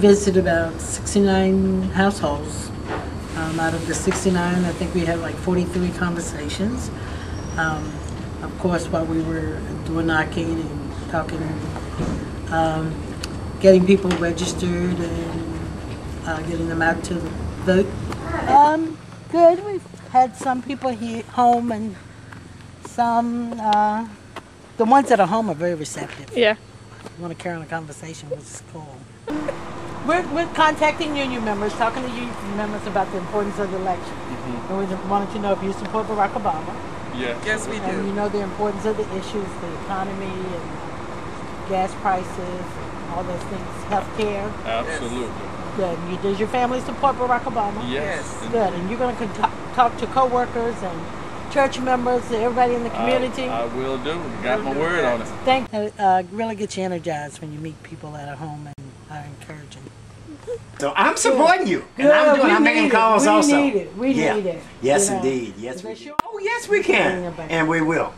Visited about 69 households. Um, Out of the 69, I think we had like 43 conversations. Um, Of course, while we were doing knocking and talking, um, getting people registered and uh, getting them out to vote. Um, Good, we've had some people here, home and some, uh, the ones that are home are very receptive. Yeah. want to carry on a conversation, which is cool. We're, we're contacting union members, talking to union members about the importance of the election. And we just wanted to know if you support Barack Obama. Yeah. Yes, we And you know the importance of the issues, the economy and gas prices, and all those things, health care. Absolutely. Good. And you, does your family support Barack Obama? Yes. Yes. Good. And you're going to talk to coworkers and church members, and everybody in the community. I, I will do. Got my word on it. Thank. Uh, uh, really gets you energized when you meet people at a home and are encouraging. So I'm supporting you, and I'm doing. we I'm need making it. calls We also. We need it. We yeah. need it, Yes, you know. indeed. Yes, Is we sure? Oh, yes, we can, and we will.